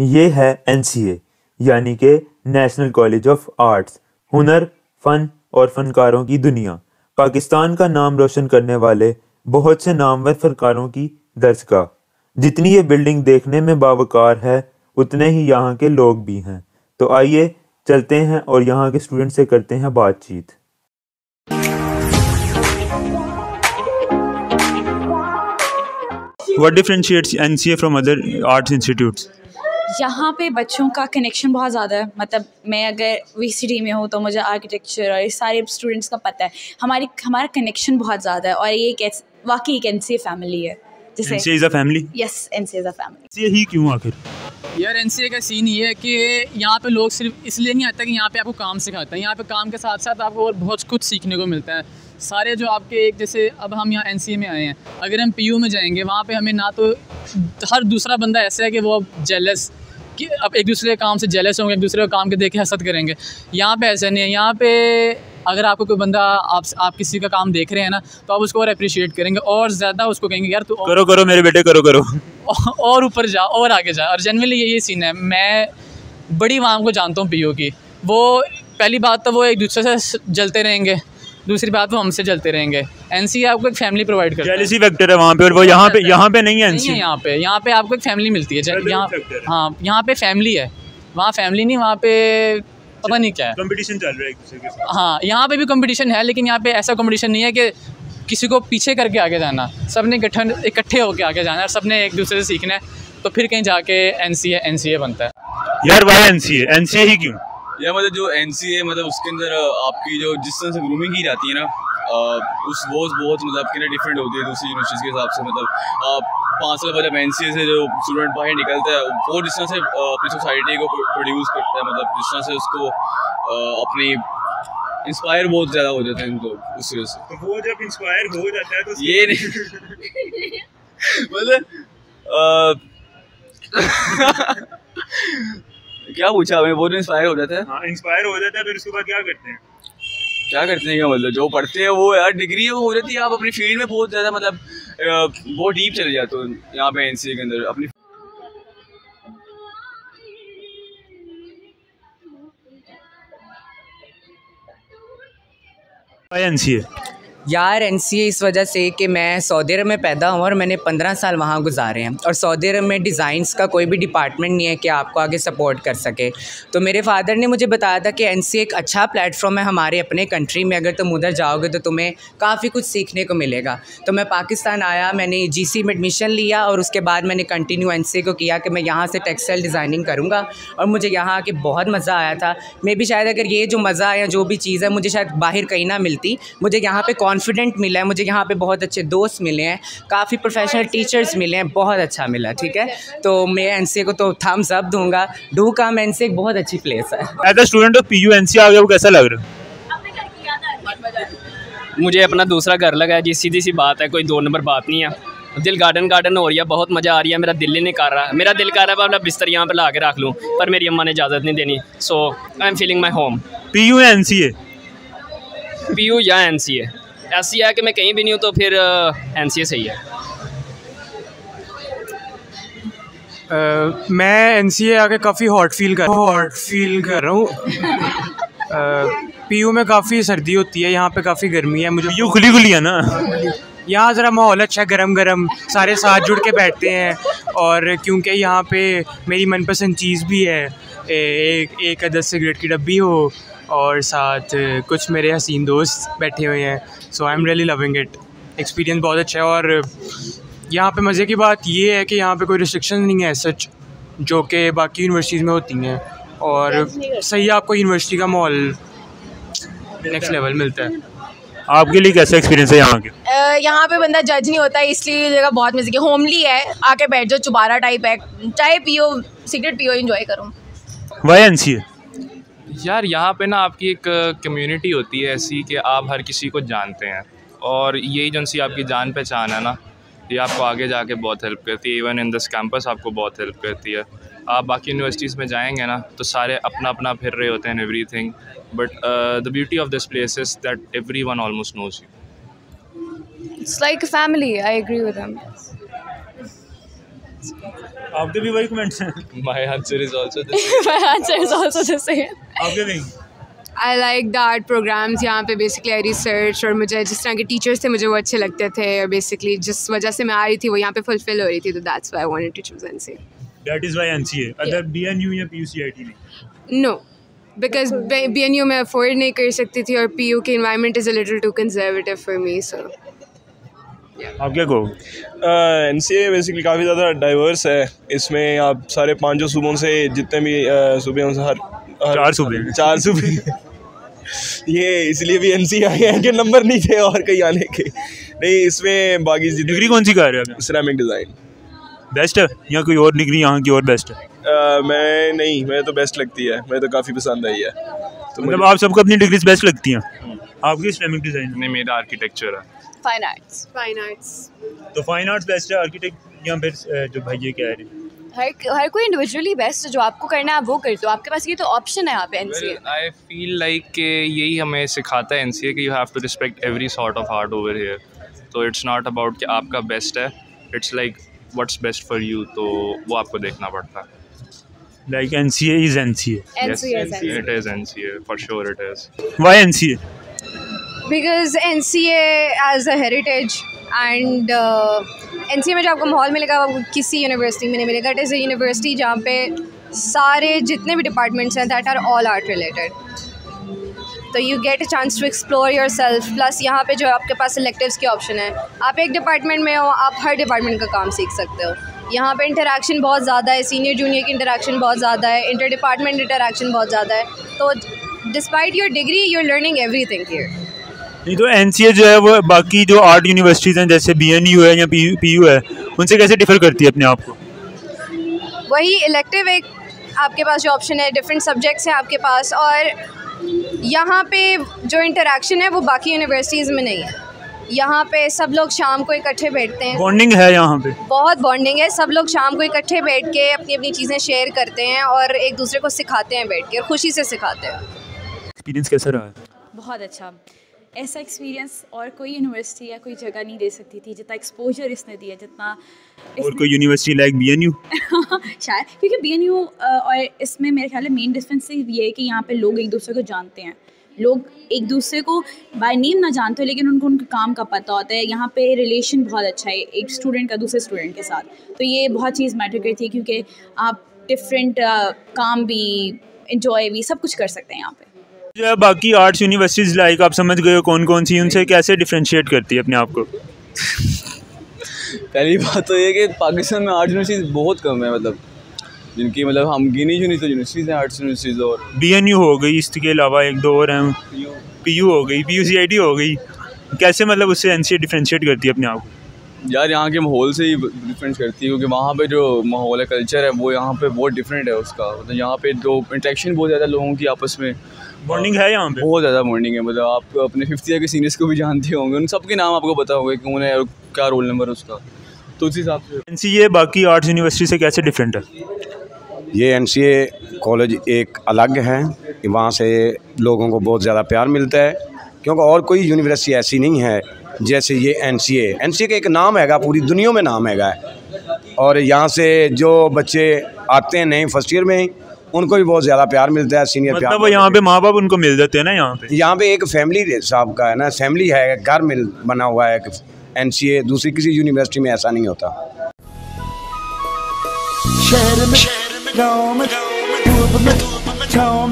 ये है एनसीए यानी कि नेशनल कॉलेज ऑफ़ आर्ट्स हुनर, फ़न और फ़नकारों की दुनिया। पाकिस्तान का नाम रोशन करने वाले बहुत से नामवर फ़नकारों की दरसगाह। जितनी ये बिल्डिंग देखने में बावकार है, उतने ही यहाँ के लोग भी हैं। तो आइए चलते हैं और यहाँ के स्टूडेंट से करते हैं बातचीत। What differentiates NCA from other arts institutes? यहाँ पे बच्चों का कनेक्शन बहुत ज़्यादा है। मतलब मैं अगर वी में हूँ तो मुझे आर्किटेक्चर और सारे स्टूडेंट्स का पता है। हमारी हमारा कनेक्शन बहुत ज़्यादा है और ये एक वाकई एक एन फैमिली है। जिसे NCA is a family? Yes, NCA is a family. ही क्यों आखिर? यार एन का सीन ये है कि यहाँ पे लोग सिर्फ़ इसलिए नहीं आता कि यहाँ पे आपको काम सिखाते हैं। यहाँ पे काम के साथ साथ आपको और बहुत कुछ सीखने को मिलता है। सारे जो आपके एक जैसे अब हम यहाँ एन में आए हैं। अगर हम पीयू में जाएँगे वहाँ पे हमें ना तो हर दूसरा बंदा ऐसा है कि वो जेलस कि अब एक दूसरे के काम से जेलस होंगे एक दूसरे के काम के देख के हसद करेंगे। यहाँ पे ऐसा नहीं है। यहाँ पे अगर आपको कोई बंदा आप आप किसी का काम देख रहे हैं ना तो आप उसको और अप्रिशिएट करेंगे और ज़्यादा उसको कहेंगे यार तू करो करो मेरे बेटे करो करो। और ऊपर जा और आगे जा। और जनरली यही सीन है। मैं बड़ी वाम को जानता हूँ पी की। वो पहली बात तो वो एक दूसरे से जलते रहेंगे। दूसरी बात वो हमसे चलते रहेंगे। एनसी आपको एक फैमिली प्रोवाइड करता है। वेक्टर है वहाँ पे और वो यहाँ पे यहाँ पे नहीं है एनसी यहाँ पे। यहाँ पे आपको एक फैमिली मिलती है। यहाँ हाँ। यहाँ पे फैमिली है। वहाँ फैमिली नहीं वहाँ पे पता नहीं क्या है। कंपटीशन चल रहा है एक दूसरे के साथ। हाँ यहाँ पे भी कंपटीशन है लेकिन यहाँ पे ऐसा कंपटीशन नहीं है कि किसी को पीछे करके आगे जाना। सबने गठन इकट्ठे होकर आगे जाना है सबने एक दूसरे से सीखना है तो फिर कहीं जाके एन सी एन सी ए बनता है। यार why N C N C A ही क्यों? या मतलब जो एन सी ए मतलब उसके अंदर आपकी जो जिस तरह से ग्रूमिंग की जाती है ना उस वो बहुत मतलब आपके लिए डिफरेंट होती है दूसरी यूनिवर्सिटीज़ के हिसाब से मतलब आप पाँच साल बाद जब एन से जो स्टूडेंट बाहर निकलता है वो जिस तरह से अपनी सोसाइटी को प्रोड्यूस करता है मतलब जिस तरह से उसको अपनी इंस्पायर बहुत ज़्यादा हो जाते हैं उनको उस वजह से। तो वो जब इंस्पायर हो जाता है तो ये नहीं। मतलब क्या पूछा हमें बहुत इंस्पायर हो जाता है। हाँ इंस्पायर हो जाता है फिर उसके बाद क्या करते हैं? क्या करते हैं क्या मतलब? जो पढ़ते हैं वो यार डिग्री है वो हो जाती है आप अपनी फ़ील्ड में बहुत ज़्यादा मतलब बहुत डीप चले जाते हो यहाँ पे एनसीए के अंदर अपनी एन सी यार एन इस वजह से कि मैं सऊदी अरब में पैदा हुआ और मैंने पंद्रह साल वहाँ गुजारे हैं। और सऊदी अरब में डिज़ाइंस का कोई भी डिपार्टमेंट नहीं है कि आपको आगे सपोर्ट कर सके। तो मेरे फादर ने मुझे बताया था कि एनसीए एक अच्छा प्लेटफॉर्म है हमारे अपने कंट्री में। अगर तुम उधर जाओगे तो तुम्हें काफ़ी कुछ सीखने को मिलेगा। तो मैं पाकिस्तान आया, मैंने जीसी में एडमिशन लिया और उसके बाद मैंने कंटिन्यू एनसीए को किया कि मैं यहाँ से टेक्सटाइल डिज़ाइनिंग करूँगा। और मुझे यहाँ आके बहुत मज़ा आया था। मे भी शायद अगर ये जो मज़ा या जो भी चीज़ है, मुझे शायद बाहर कहीं ना मिलती। मुझे यहाँ पर कॉन्फिडेंट मिला है मुझे यहाँ पे बहुत अच्छे दोस्त मिले हैं काफ़ी प्रोफेशनल टीचर्स मिले हैं बहुत अच्छा मिला ठीक है? तो मैं एन को तो थम्स अप दूँगा। डू काम एन एक बहुत अच्छी प्लेस है। As a student of P U N C आ गया कैसा लग रहा है? मुझे अपना दूसरा घर लगा है जी सीधी सी बात है कोई दो नंबर बात नहीं है। दिल गार्डन गार्डन हो रही है बहुत मज़ा आ रही है मेरा दिल ही नहीं कर रहा। है मेरा दिल कर रहा है मैं बिस्तर यहाँ पर ला के रख लूँ पर मेरी अम्मा ने इजाज़त नहीं देनी। So I am feeling my home P U N C A P U या एन सी ए ऐसी है कि मैं कहीं भी नहीं हूँ तो फिर एन सी ए सही है। Uh, मैं एन सी ए आके काफ़ी हॉट फील कर हॉट फील कर रहा हूँ। पी यू में काफ़ी सर्दी होती है यहाँ पे काफ़ी गर्मी है मुझे यू खुली खुली है ना? यहाँ ज़रा माहौल अच्छा है गरम गरम सारे साथ जुड़ के बैठते हैं और क्योंकि यहाँ पे मेरी मनपसंद चीज़ भी है ए, एक एक दस सिगरेट की डब्बी हो और साथ कुछ मेरे हसीन दोस्त बैठे हुए हैं। So I am really loving it experience बहुत अच्छा है और यहाँ पे मज़े की बात ये है कि यहाँ पे कोई रिस्ट्रिक्शन नहीं है सच जो कि बाकी यूनिवर्सिटीज़ में होती हैं। और सही आपको यूनिवर्सिटी का माहौल नेक्स्ट लेवल मिलता है। आपके लिए कैसा एक्सपीरियंस है यहाँ के? यहाँ पे बंदा जज नहीं होता है इसलिए जगह बहुत मज़े की होमली है आके बैठ जाओ चुबारा टाइप है। चाय पियो सिगरेट पियो इंजॉय करो। वाई एन सी यार, यहाँ पे ना आपकी एक कम्युनिटी होती है ऐसी कि आप हर किसी को जानते हैं और यही जो आपकी जान पहचान है ना, ये आपको आगे जाके बहुत हेल्प करती है इवन इन दिस कैंपस आपको बहुत हेल्प करती है आप बाकी यूनिवर्सिटीज़ में जाएँगे ना तो सारे अपना अपना फिर रहे होते हैं everything but the beauty of this place is that everyone almost knows you It's like a family. I agree with. आपके भी वही कमेंट्स हैं? My answer is also My answer is also the same. आपके नहीं? I like the art programmes यहाँ पे basically I research और मुझे जिस तरह के टीचर्स थे मुझे वो अच्छे लगते थे और बेसिकली जिस वजह से मैं आ रही थी वो यहाँ पे फुलफिल हो रही थी तो that's why I wanted to choose NC that is why NCA other BNU या पीयूसीआईटी नहीं? No because B N U मैं अफोर्ड नहीं कर सकती थी और पी यू की environment is a little too conservative for me so आप क्या कहो एन सी ए बेसिकली काफ़ी ज़्यादा डाइवर्स है। इसमें आप सारे पाँचों सूबों से जितने भी अ, सूबे हैं हर, हर चार सूबे। चार सूबे। ये इसलिए भी एन सी आए हैं कि नंबर नहीं थे और कहीं आने के। नहीं इसमें बाकी डिग्री कौन सी कर रहे हैं सिरामिक डिज़ाइन बेस्ट है? या कोई और डिग्री यहाँ की और बेस्ट है? मैं नहीं मैं तो बेस्ट लगती है। मैं तो काफ़ी पसंद आई है। तो मतलब आप सबको अपनी डिग्रीज बेस्ट लगती हैं? आपकी इस्लामिक डिज़ाइन नहीं मेरा आर्किटेक्चर है। Fine arts. फाइन आर्ट्स तो फाइन आर्ट्स बेस्ट है आर्किटेक्ट या फिर जो भाई ये कह रहे हैं। हर हर कोई इंडिविजुअली बेस्ट जो आपको करना है आप वो करते हो आपके पास ये तो ऑप्शन है यहाँ पे एनसीए आई फील लाइक कि यही हमें सिखाता है एन कि you have to respect every sort of art over here तो इट्स नॉट अबाउट कि आपका बेस्ट है it's like what's best for you तो वो आपको देखना पड़ता है। Like NCA is NCA NCA is NCA. It is N C A for sure it is why NCA because N C as a heritage and N C A में जो आपको माहौल मिलेगा वो किसी यूनिवर्सिटी में नहीं मिलेगा. इट इज़ अ यूनिवर्सिटी जहाँ पे सारे जितने भी डिपार्टमेंट्स हैं that are all art related तो you get a chance to explore yourself plus यहाँ पे जो आपके पास सिलेक्टिव्स के ऑप्शन है. आप एक डिपार्टमेंट में हो, आप हर डिपार्टमेंट का काम सीख सकते हो. यहाँ पे इंटरेक्शन बहुत ज़्यादा है. सीनियर जूनियर की इंटरेक्शन बहुत ज़्यादा है. इंटर डिपार्टमेंट इंटरेक्शन बहुत ज़्यादा है. तो despite your degree you are learning everything नहीं तो एनसीए जो है वो बाकी जो आर्ट यूनिवर्सिटीज़ हैं जैसे बीएनयू है या पीयू है उनसे कैसे डिफर करती है अपने आप को? वही इलेक्टिव एक आपके पास जो ऑप्शन है डिफरेंट सब्जेक्ट्स हैं आपके पास और यहाँ पे जो इंटरेक्शन है वो बाकी यूनिवर्सिटीज़ में नहीं है। यहाँ पे सब लोग शाम को इकट्ठे बैठते हैं। बॉन्डिंग है यहाँ पे? बहुत बॉन्डिंग है। सब लोग शाम को इकट्ठे बैठ के अपनी अपनी चीज़ें शेयर करते हैं और एक दूसरे को सिखाते हैं बैठ के और खुशी से सिखाते हैं। एक्सपीरियंस कैसा रहा? है बहुत अच्छा। ऐसा एक्सपीरियंस और कोई यूनिवर्सिटी या कोई जगह नहीं दे सकती थी जितना एक्सपोजर इसने दिया जितना और कोई यूनिवर्सिटी लाइक बीएनयू शायद क्योंकि बी एन यू और इसमें मेरे ख्याल में मेन डिफरेंस ये है कि यहाँ पे लोग एक दूसरे को जानते हैं। लोग एक दूसरे को बाय नेम ना जानते हो लेकिन उनको उनके काम का पता होता है। यहाँ पे रिलेशन बहुत अच्छा है एक स्टूडेंट का दूसरे स्टूडेंट के साथ। तो ये बहुत चीज़ मैटर करती है क्योंकि आप डिफरेंट काम भी इंजॉय भी सब कुछ कर सकते हैं यहाँ पे। जो है बाकी आर्ट्स यूनिवर्सिटीज़ लाइक आप समझ गए हो कौन कौन सी उनसे कैसे डिफ्रेंशिएट करती है अपने आप को? पहली बात तो ये कि पाकिस्तान में आर्ट्स यूनिवर्सिटीज़ बहुत कम है मतलब जिनकी मतलब हम गिनी चुनी तो यूनिवर्सिटीज़ हैं आर्ट्स यूनिवर्सिटीज़ और बीएनयू हो गई इसके अलावा एक दो और हैं। पीयू हो गई पीयूसीआईटी हो गई। कैसे मतलब उससे एनसीए डिफ्रेंशिएट करती है अपने आप को? यार यहाँ के माहौल से ही डिफरेंस करती है क्योंकि वहाँ पे जो माहौल है कल्चर है वो यहाँ पे बहुत डिफरेंट है उसका। मतलब यहाँ पे जो इंटरेक्शन बहुत ज़्यादा लोगों की आपस में बॉन्डिंग है यहाँ पे? बहुत ज़्यादा बॉन्डिंग है मतलब आप अपने फिफ्थ ईयर के सीनियर्स को भी जानते होंगे उन सबके नाम आपको पता होगा कि कौन है और क्या रोल नंबर है उसका। तो उस हिसाब से। एन सी ए बाकी आर्ट्स यूनिवर्सिटी से कैसे डिफरेंट है? ये एन सी ए कॉलेज एक अलग है वहाँ से लोगों को बहुत ज़्यादा प्यार मिलता है क्योंकि और कोई यूनिवर्सिटी ऐसी नहीं है जैसे ये N C A N C ए का एक नाम हैगा पूरी दुनिया में नाम हैगा। और यहाँ से जो बच्चे आते हैं नए फ़र्स्ट ईयर में उनको भी बहुत ज़्यादा प्यार मिलता है सीनियर प्यार मतलब वो यहाँ पे माँ बाप उनको मिल जाते हैं ना यहाँ पे? यहाँ पे एक फैमिली साहब का है ना? फैमिली है घर मिल बना हुआ है एन सी ए दूसरी किसी यूनिवर्सिटी में ऐसा नहीं होता। शहर में गाँव में पूर्व में छाँव में।